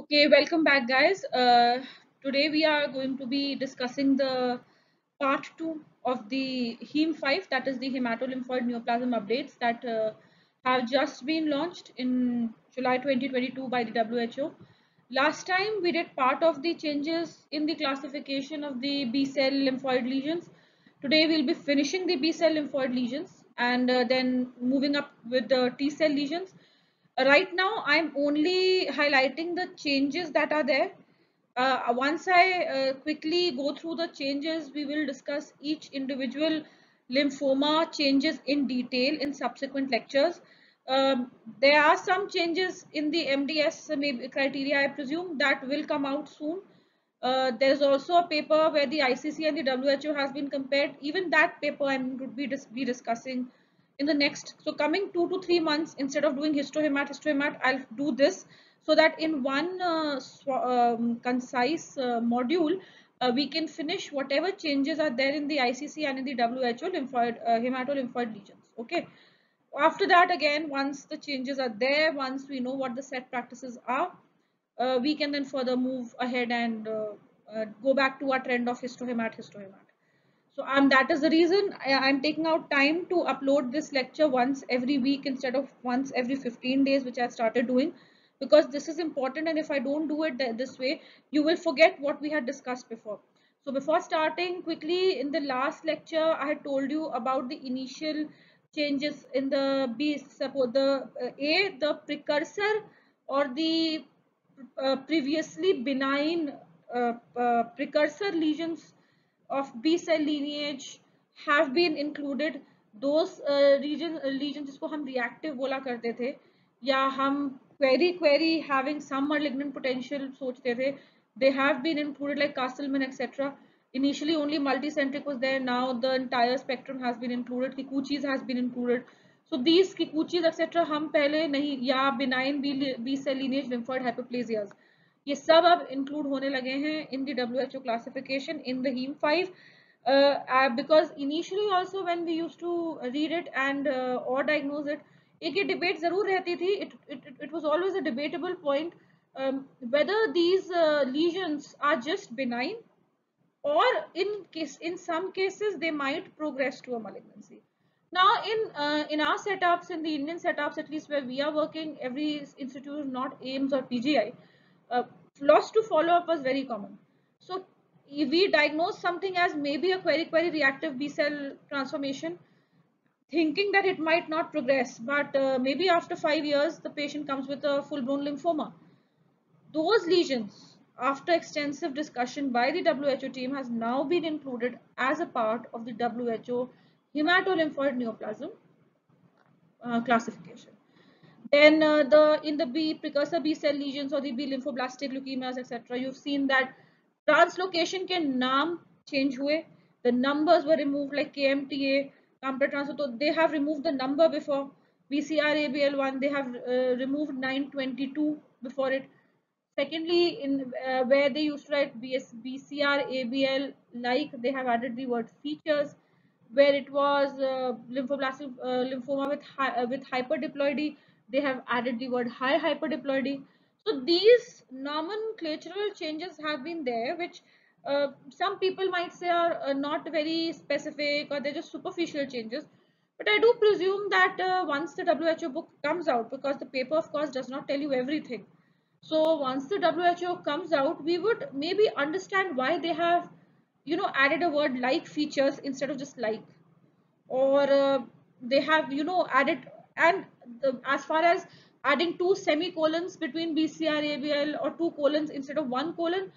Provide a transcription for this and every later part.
Okay, welcome back, guys. Uh, today we are going to be discussing the part two of the Heme 5, that is the hematolymphoid neoplasm updates that uh, have just been launched in July 2022 by the WHO. Last time we did part of the changes in the classification of the B cell lymphoid lesions. Today we'll be finishing the B cell lymphoid lesions and uh, then moving up with the T cell lesions right now i'm only highlighting the changes that are there. Uh, once i uh, quickly go through the changes we will discuss each individual lymphoma changes in detail in subsequent lectures. Um, there are some changes in the mds maybe criteria i presume that will come out soon. Uh, there's also a paper where the icc and the who has been compared. Even that paper i'm would be, dis be discussing in the next so coming two to three months instead of doing histohemat histohemat i'll do this so that in one uh, um, concise uh, module uh, we can finish whatever changes are there in the icc and in the who lymphoid uh, hematolymphoid lesions okay? After that again once the changes are there once we know what the set practices are uh, we can then further move ahead and uh, go back to our trend of histohemat histohemat so um, that is the reason I, am taking out time to upload this lecture once every week instead of once every 15 days, which I started doing because this is important. And if I don't do it this way, you will forget what we had discussed before. So before starting quickly in the last lecture, I had told you about the initial changes in the B, suppose the uh, A, the precursor or the uh, previously benign uh, uh precursor lesions of B cell lineage have been included those uh, region uh, lesions जिसको हम reactive बोला करते थे या हम query query having some malignant potential सोचते थे they have been included like Castleman etc initially only multicentric was there now the entire spectrum has been included Kikuchis has been included so these Kikuchis etc हम पहले नहीं या benign B, B cell lineage lymphoid hyperplasias ये सब अब include होने लगे हैं in the W H O classification in the haem five because initially also when we used to read it and और डायग्नोज इट एक ये डिबेट ज़रूर रहती थी it was always a debatable point whether these lesions are just benign or in in some cases they might progress to a malignancy now in uh, in our setups in the indian setups at least where we are working every institute not aims uh, loss to follow-up was very common. So if we diagnose something as maybe a query-query reactive B-cell transformation, thinking that it might not progress, but uh, maybe after five years, the patient comes with a full-blown lymphoma. Those lesions, after extensive discussion by the WHO team, has now been included as a part of the WHO hematolymphoid neoplasm uh, classification. Then uh, the in the B precursor B cell lesions or the B lymphoblastic leukemias, etc. You've seen that translocation के नाम change हुए. The numbers were removed like KMTA, Compter transfer. So they have removed the number before. BCR ABL1, they have uh, removed 922 before it. Secondly, in uh, where they used to write BS, BCR ABL like, they have added the word features. Where it was uh, lymphoblastic uh, lymphoma with, hi, uh, with hyperdiploidy, they have added the word high hyperdiploidy. So these nomenclatural changes have been there, which uh, some people might say are uh, not very specific or they're just superficial changes. But I do presume that uh, once the WHO book comes out, because the paper of course does not tell you everything. So once the WHO comes out, we would maybe understand why they have, you know, added a word like features instead of just like. Or uh, they have, you know, added and the, as far as adding two semicolons between BCR ABL or two colons instead of one colon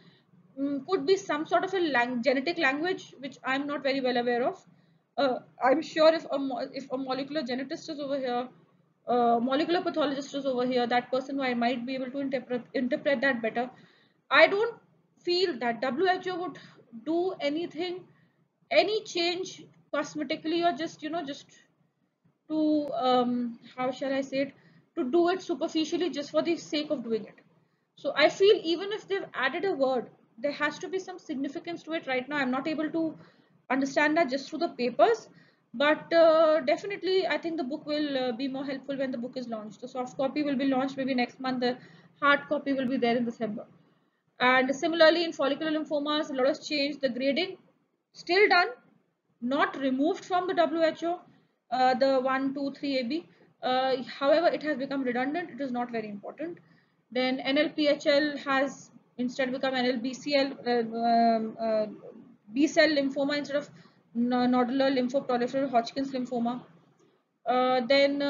um, could be some sort of a lang genetic language which I'm not very well aware of. Uh, I'm sure if a, if a molecular genetist is over here, uh, molecular pathologist is over here, that person I might be able to interpret, interpret that better. I don't feel that WHO would do anything, any change cosmetically or just, you know, just to um, how shall I say it to do it superficially just for the sake of doing it. So I feel even if they've added a word, there has to be some significance to it. Right now, I'm not able to understand that just through the papers, but uh, definitely I think the book will uh, be more helpful when the book is launched. The soft copy will be launched maybe next month. The hard copy will be there in December. And similarly in follicular lymphomas, a lot has changed. The grading still done, not removed from the WHO, uh, the 1, 2, 3 AB. Uh, however, it has become redundant. It is not very important. Then NLPHL has instead become NLBCL, uh, um, uh, B cell lymphoma instead of nodular lymphoproliferative Hodgkin's lymphoma. Then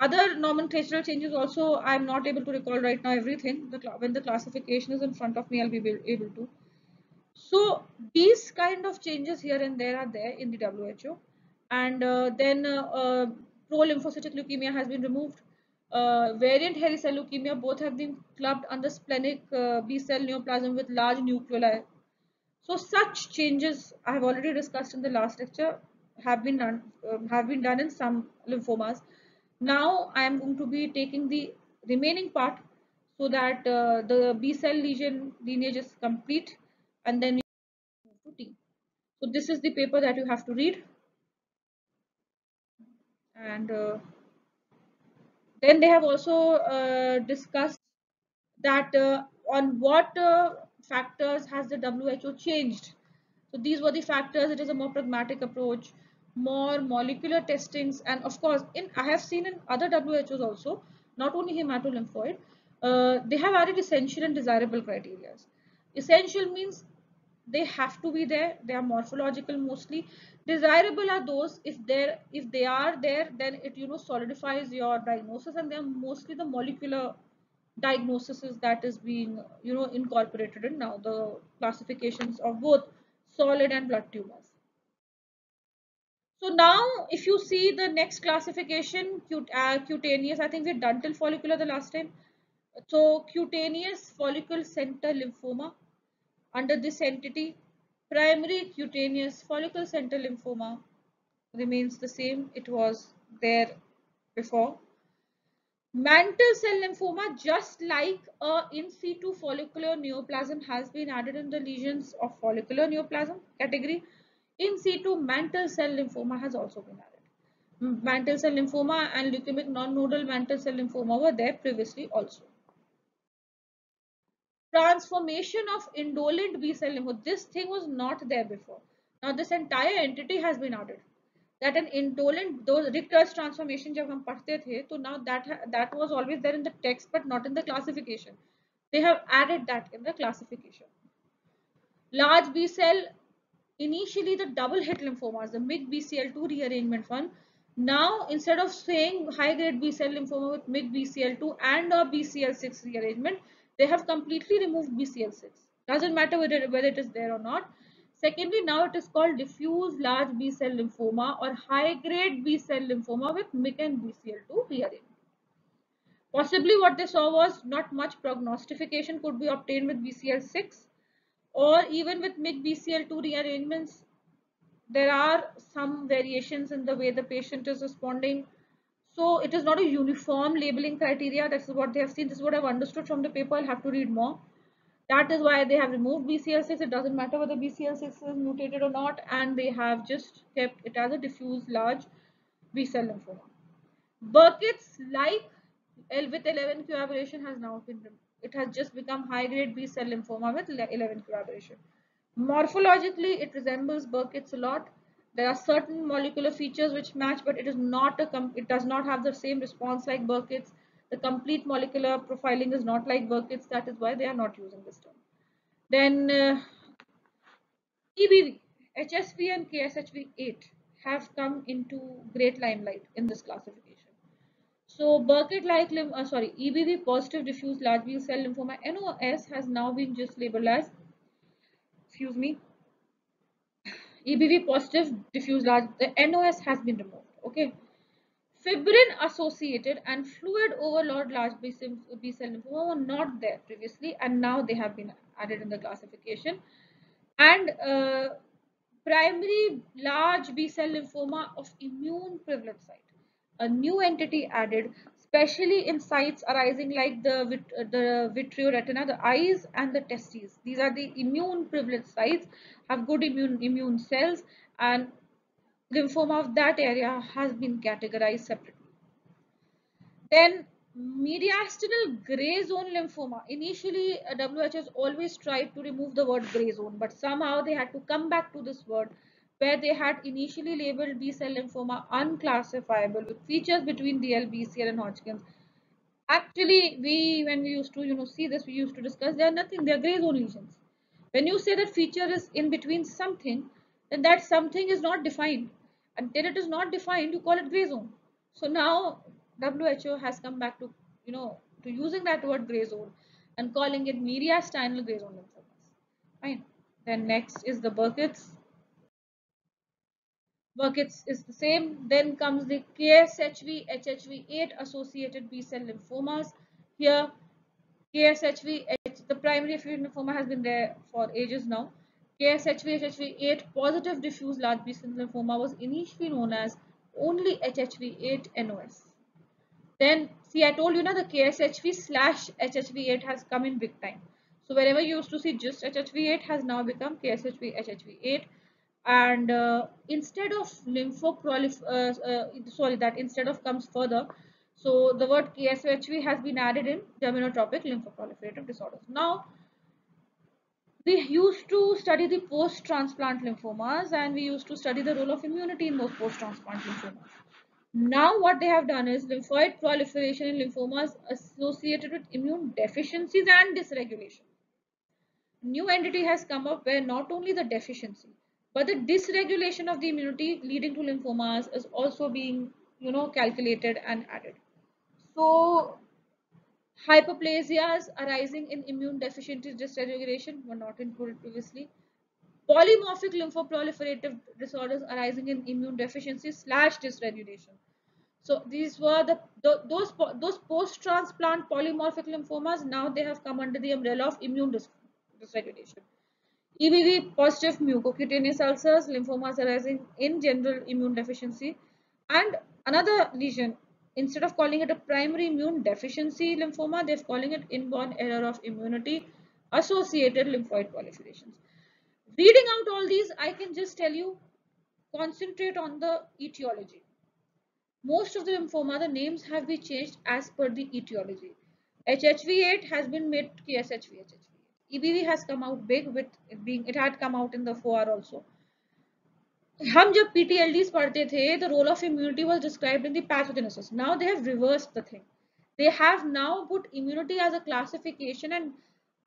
other nomenclatural changes also I'm not able to recall right now everything. The, when the classification is in front of me, I'll be able to. So these kind of changes here and there are there in the WHO. And uh, then uh, pro-lymphocytic leukemia has been removed. Uh, variant hairy cell leukemia both have been clubbed under splenic uh, B cell neoplasm with large nucleoli. So such changes I have already discussed in the last lecture have been done um, have been done in some lymphomas. Now I am going to be taking the remaining part so that uh, the B cell lesion lineage is complete and then we move to T. So this is the paper that you have to read and uh, then they have also uh, discussed that uh, on what uh, factors has the WHO changed. So these were the factors. It is a more pragmatic approach, more molecular testings, and of course, in I have seen in other WHOs also, not only hematolymphoid, uh, they have added essential and desirable criteria. Essential means they have to be there. They are morphological mostly. Desirable are those if they're if they are there then it you know solidifies your diagnosis and they're mostly the molecular diagnosis that is being you know incorporated in now the classifications of both solid and blood tumors. So now if you see the next classification uh, cutaneous i think we've done till follicular the last time. So cutaneous follicle center lymphoma under this entity Primary cutaneous follicle center lymphoma remains the same. It was there before. Mantle cell lymphoma, just like a in situ follicular neoplasm has been added in the lesions of follicular neoplasm category, in situ mantle cell lymphoma has also been added. Mantle cell lymphoma and leukemic non-nodal mantle cell lymphoma were there previously also transformation of indolent B-cell lymphoma. This thing was not there before. Now this entire entity has been added. That an indolent, those recurse transformation जब हम पढ़ते थे, तो now that that was always there in the text but not in the classification. They have added that in the classification. Large B-cell, initially the double hit lymphomas, the MYC BCL2 rearrangement one. Now instead of saying high grade B-cell lymphoma with MYC BCL2 and or BCL6 rearrangement, they have completely removed BCL6. Doesn't matter whether, whether it is there or not. Secondly, now it is called diffuse large B cell lymphoma or high grade B cell lymphoma with MYC and BCL2 rearrangement. Possibly what they saw was not much prognostication could be obtained with BCL6 or even with MYC BCL2 rearrangements. There are some variations in the way the patient is responding so it is not a uniform labeling criteria. That's what they have seen. This is what I've understood from the paper. I'll have to read more. That is why they have removed BCL6. It doesn't matter whether BCL6 is mutated or not. And they have just kept it as a diffuse large B cell lymphoma. Burkitt's like L with 11q aberration has now been removed. it has just become high grade B cell lymphoma with 11q aberration. Morphologically, it resembles Burkitt's a lot there are certain molecular features which match but it is not a it does not have the same response like Burkitt's. The complete molecular profiling is not like Burkitt's. That is why they are not using this term. Then uh, EBV HSV and KSHV8 have come into great limelight in this classification. So Burkitt like uh, sorry EBV positive diffuse large B cell lymphoma NOS has now been just labeled as excuse me EBV positive diffuse large, the NOS has been removed. Okay. Fibrin associated and fluid overload large B cell lymphoma were not there previously and now they have been added in the classification. And uh, primary large B cell lymphoma of immune privileged site. A new entity added especially in sites arising like the, uh, the vitreoretina, the eyes and the testes. These are the immune privileged sites, have good immune, immune cells and lymphoma of that area has been categorized separately. Then mediastinal gray zone lymphoma. Initially, WHO has always tried to remove the word gray zone, but somehow they had to come back to this word where they had initially labeled B cell lymphoma unclassifiable with features between DL, BCL, and Hodgkin's. Actually, we when we used to you know see this, we used to discuss they are nothing. They are gray zone lesions. When you say that feature is in between something, then that something is not defined. Until it is not defined, you call it gray zone. So now WHO has come back to you know to using that word gray zone and calling it mediastinal gray zone lymphomas. Fine. Then next is the Burkitt's. Burkitt's is the same. Then comes the KSHV, HHV8 associated B cell lymphomas. Here, KSHV, the primary acute lymphoma has been there for ages now. KSHV, HHV8 positive diffuse large B cell lymphoma was initially known as only HHV8 NOS. Then, see, I told you now the KSHV slash HHV8 has come in big time. So, wherever you used to see just HHV8 has now become KSHV, HHV8 and uh, instead of lymphoprolif uh, uh, sorry that instead of comes further so the word KSHV has been added in germinotropic lymphoproliferative disorders. Now we used to study the post-transplant lymphomas and we used to study the role of immunity in those post-transplant lymphomas. Now what they have done is lymphoid proliferation in lymphomas associated with immune deficiencies and dysregulation. New entity has come up where not only the deficiency but the dysregulation of the immunity leading to lymphomas is also being you know calculated and added. So hyperplasias arising in immune deficiency dysregulation were not included previously. Polymorphic lymphoproliferative disorders arising in immune deficiency slash dysregulation. So these were the, the those those post transplant polymorphic lymphomas now they have come under the umbrella of immune dysregulation EBV positive mucocutaneous ulcers, lymphomas arising in general immune deficiency, and another lesion. Instead of calling it a primary immune deficiency lymphoma, they're calling it inborn error of immunity associated lymphoid proliferations. Reading out all these, I can just tell you, concentrate on the etiology. Most of the lymphoma, the names have been changed as per the etiology. HHV8 has been made KSHV. EBV has come out big with it being it had come out in the 4 also. हम जब PTLDs पढ़ते थे the role of immunity was described in the pathogenesis. Now they have reversed the thing. They have now put immunity as a classification and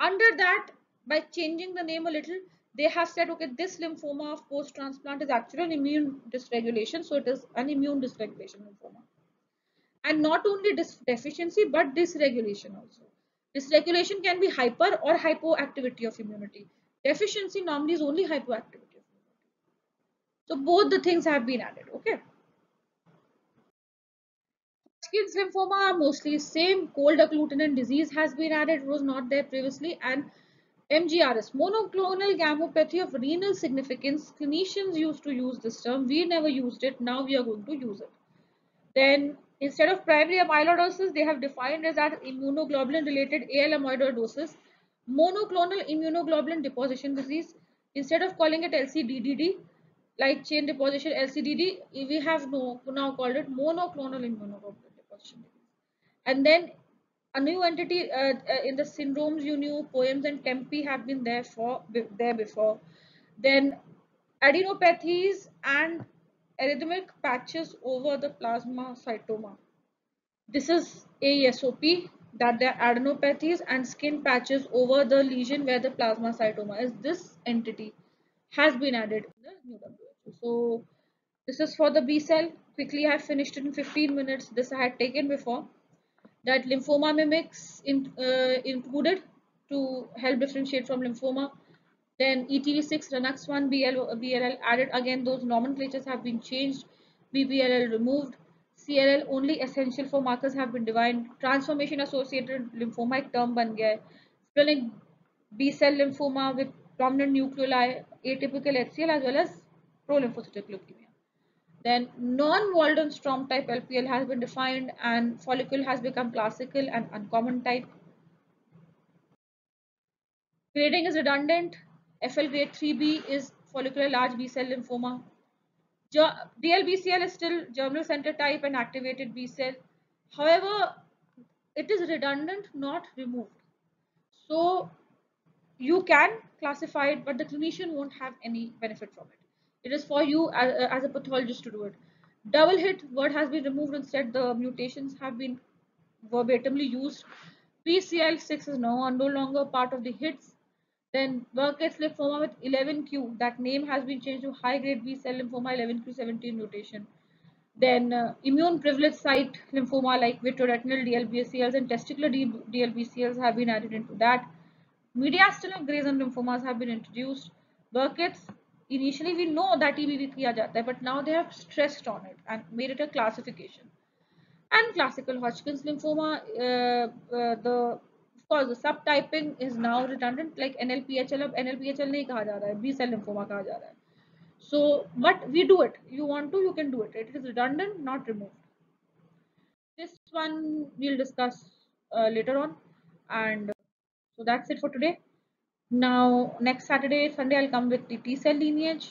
under that by changing the name a little they have said okay this lymphoma of post transplant is actually an immune dysregulation so it is an immune dysregulation lymphoma and not only deficiency but dysregulation also Dysregulation can be hyper or hypoactivity of immunity. Deficiency normally is only hypoactivity of immunity. So both the things have been added. Okay. Hodgkin's lymphoma are mostly same. Cold agglutinin disease has been added, was not there previously. And MGRS, monoclonal gammopathy of renal significance. Clinicians used to use this term. We never used it. Now we are going to use it. Then Instead of primary amyloidosis, they have defined as that immunoglobulin related AL amyloidosis, monoclonal immunoglobulin deposition disease. Instead of calling it LCDDD, light chain deposition LCDD, we have no, now called it monoclonal immunoglobulin deposition. And then a new entity uh, uh, in the syndromes you knew, poems and tempi have been there for there before. Then adenopathies and erythemic patches over the plasma plasmacytoma. This is AESOP that there are adenopathies and skin patches over the lesion where the plasma plasmacytoma is. This entity has been added in the new WHO. So this is for the B cell. Quickly I finished it in 15 minutes. This I had taken before. That lymphoma mimics in, uh, included to help differentiate from lymphoma then ETV6, RUNX1, BL, BLL added again those nomenclatures have been changed. BBLL removed. CLL only essential for markers have been defined. Transformation associated lymphomic term ban gaya. Splenic B cell lymphoma with prominent nucleoli, atypical HCL as well as prolymphocytic leukemia. Then non-Waldenstrom type LPL has been defined and follicle has become classical and uncommon type. Grading is redundant. FL grade 3B is follicular large B cell lymphoma. DLBCL is still germinal center type and activated B cell. However, it is redundant not removed. So you can classify it but the clinician won't have any benefit from it. It is for you as, as a pathologist to do it. Double hit word has been removed instead. The mutations have been verbatimly used. BCL6 is now no longer part of the hits then Burkitt's lymphoma with 11q that name has been changed to high grade B cell lymphoma 11q17 mutation then uh, immune privileged site lymphoma like vitreoretinal DLBCLs and testicular DLBCLs have been added into that. Mediastinal Gray zone lymphomas have been introduced. Burkitt's, initially we know that EBV kiya jata hai, but now they have stressed on it and made it a classification. And classical Hodgkin's lymphoma, uh, uh, the course the subtyping is now redundant like NLPHL अब NLPHL नहीं कहा जा रहा है B cell lymphoma कहा जा रहा है so, but we do it. You want to, you can do it. It is redundant, not removed. This one we'll discuss uh, later on. And so that's it for today. Now, next Saturday, Sunday, I'll come with the T cell lineage.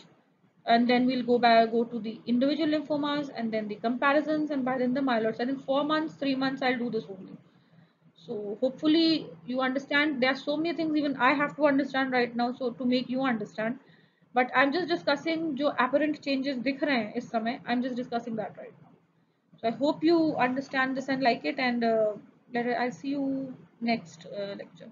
And then we'll go back, go to the individual lymphomas and then the comparisons and by then the myeloids. And in four months, three months, I'll do this only. so hopefully you understand. There are so many things even i have to understand right now so to make you understand. But i'm just discussing jo apparent changes dikh rahe hain is samay i'm just discussing that right now. So i hope you understand this and like it and uh, i'll see you next uh, lecture.